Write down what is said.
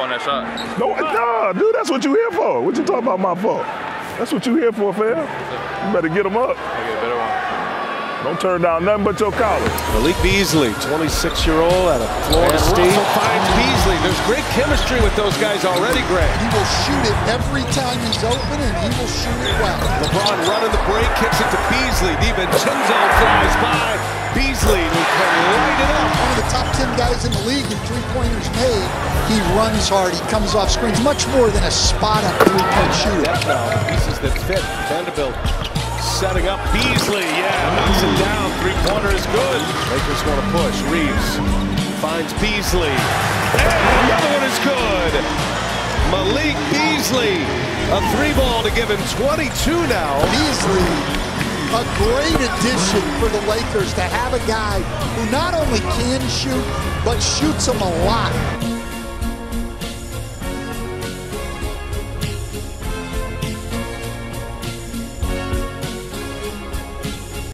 fault on that shot. No, nah, dude, that's what you here for. What you talking about my fault? That's what you here for, fam. You better get them up. I get a better one. Don't turn down nothing but your collar. Malik Beasley, 26-year-old out of Florida And State. Russell finds Beasley. There's great chemistry with those guys already, Greg. He will shoot it every time he's open, and he will shoot it well. LeBron running the break, kicks it to Beasley. DiVincenzo flies by. Beasley who can light it up. One of the top 10 guys in the league in three-pointers made. He runs hard. He comes off screens. Much more than a spot-up three-point shooter. That's now pieces that fit. Vanderbilt setting up Beasley. Yeah, knocks it down. Three-pointer is good. Lakers want to push. Reaves finds Beasley. And another one is good. Malik Beasley. A three ball to give him 22 now. Beasley, a great addition for the Lakers to have a guy who not only can shoot, but shoots them a lot.